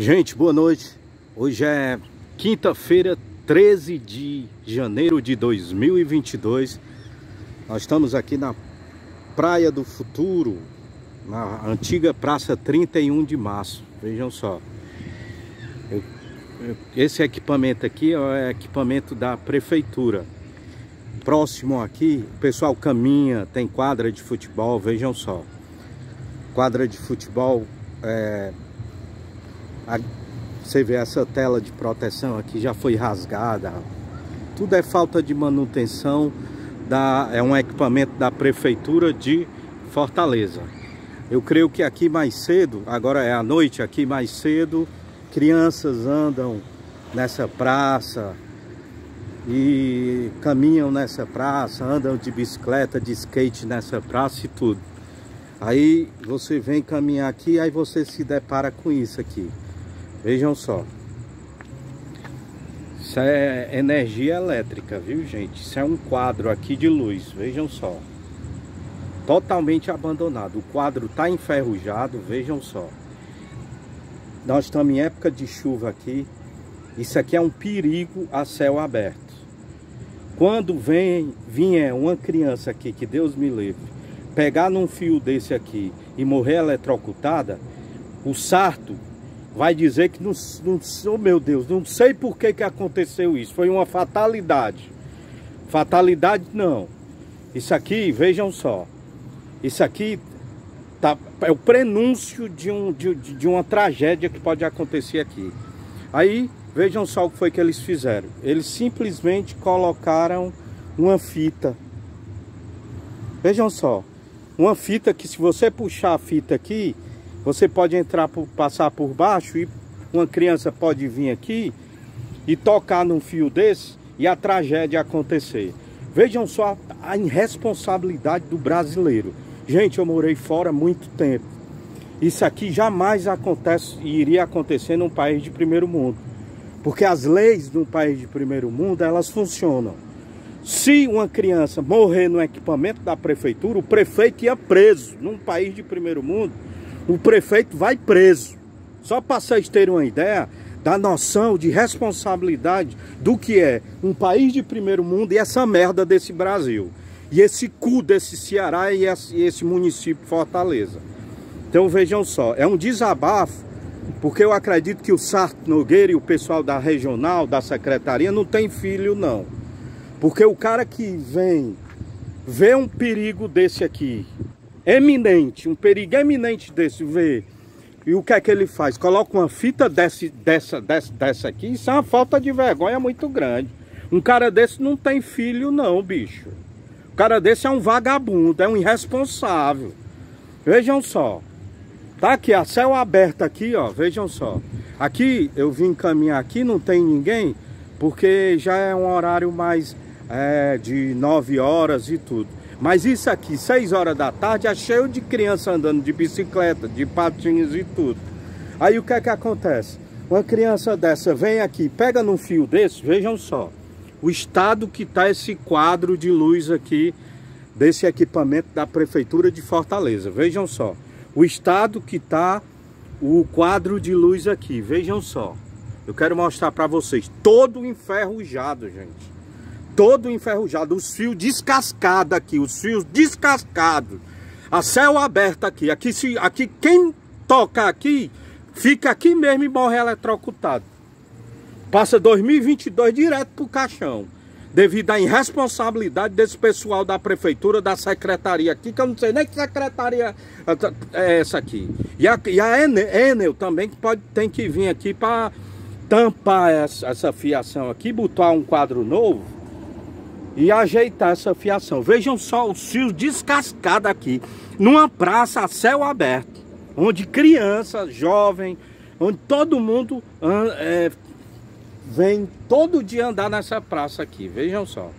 Gente, boa noite. Hoje é quinta-feira, 13 de janeiro de 2022. Nós estamos aqui na Praia do Futuro, na antiga Praça 31 de Março. Vejam só. Esse equipamento aqui é equipamento da prefeitura. Próximo aqui, o pessoal caminha, tem quadra de futebol, vejam só. Quadra de futebol é, você vê essa tela de proteção aqui já foi rasgada. Tudo é falta de manutenção. Da, é um equipamento da Prefeitura de Fortaleza. Eu creio que aqui mais cedo, agora é à noite, aqui mais cedo, crianças andam nessa praça e caminham nessa praça, andam de bicicleta, de skate nessa praça e tudo. Aí você vem caminhar aqui, aí você se depara com isso aqui. Vejam só. Isso é energia elétrica, viu, gente? Isso é um quadro aqui de luz, vejam só. Totalmente abandonado. O quadro está enferrujado, vejam só. Nós estamos em época de chuva aqui. Isso aqui é um perigo a céu aberto. Quando vem, vier uma criança aqui, que Deus me livre, pegar num fio desse aqui e morrer eletrocutada, o sarto vai dizer que não, não oh meu Deus, não sei por que, que aconteceu isso. Foi uma fatalidade. Fatalidade não. Isso aqui, vejam só. Isso aqui tá, é o prenúncio de, um, de, de uma tragédia que pode acontecer aqui. Aí, vejam só o que foi que eles fizeram. Eles simplesmente colocaram uma fita. Vejam só. Uma fita que se você puxar a fita aqui, você pode entrar por, passar por baixo e uma criança pode vir aqui e tocar num fio desse e a tragédia acontecer. Vejam só a irresponsabilidade do brasileiro. Gente, eu morei fora muito tempo. Isso aqui jamais acontece iria acontecer num país de primeiro mundo. Porque as leis num país de primeiro mundo, elas funcionam. Se uma criança morrer no equipamento da prefeitura, o prefeito ia preso num país de primeiro mundo o prefeito vai preso. Só para vocês terem uma ideia da noção de responsabilidade do que é um país de primeiro mundo e essa merda desse Brasil. E esse cu desse Ceará e esse, município Fortaleza. Então vejam só, é um desabafo, porque eu acredito que o Sarto Nogueira e o pessoal da regional, da secretaria, não tem filho não. Porque o cara que vem vê um perigo desse aqui, eminente, um perigo eminente desse ver. E o que é que ele faz? Coloca uma fita desse, dessa, dessa, dessa aqui. Isso é uma falta de vergonha muito grande. Um cara desse não tem filho não, bicho. O cara desse é um vagabundo, é um irresponsável. Vejam só. Tá aqui, a céu aberto aqui, ó. Vejam só. Aqui, eu vim caminhar aqui, não tem ninguém, porque já é um horário mais é, de 9 horas e tudo. Mas isso aqui, 6 horas da tarde, é cheio de criança andando de bicicleta, de patins e tudo. Aí o que é que acontece? Uma criança dessa vem aqui, pega num fio desse, vejam só. O estado que está esse quadro de luz aqui, desse equipamento da Prefeitura de Fortaleza. Vejam só. O estado que está o quadro de luz aqui, vejam só. Eu quero mostrar para vocês, todo enferrujado, gente todo enferrujado, os fios descascados aqui, os fios descascados, a céu aberto aqui, aqui, se, aqui quem toca aqui, fica aqui mesmo e morre eletrocutado. Passa 2022 direto pro caixão, devido à irresponsabilidade desse pessoal da prefeitura, da secretaria aqui, que eu não sei nem que secretaria é essa aqui. E a, e a Enel também que pode, tem que vir aqui para tampar essa, essa fiação aqui, botar um quadro novo, e ajeitar essa fiação. Vejam só os fios descascados aqui, numa praça a céu aberto, onde criança, jovem, onde todo mundo é, vem todo dia andar nessa praça aqui. Vejam só.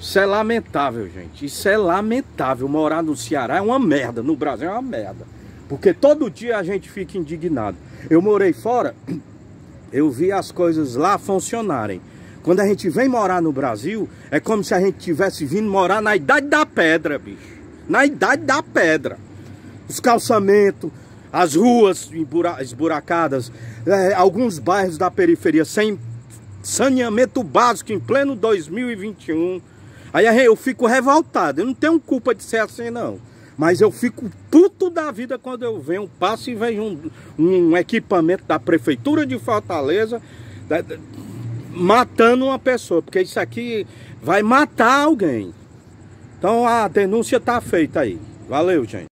Isso é lamentável, gente. Isso é lamentável. Morar no Ceará é uma merda. No Brasil é uma merda. Porque todo dia a gente fica indignado. Eu morei fora, eu vi as coisas lá funcionarem. Quando a gente vem morar no Brasil, é como se a gente tivesse vindo morar na idade da pedra, bicho. Na idade da pedra. Os calçamentos, as ruas esburacadas, é, alguns bairros da periferia sem saneamento básico em pleno 2021. Aí eu fico revoltado, eu não tenho culpa de ser assim não. Mas eu fico puto da vida quando eu venho, passo e vejo um, um equipamento da Prefeitura de Fortaleza da, matando uma pessoa, porque isso aqui vai matar alguém. Então a denúncia está feita aí. Valeu, gente.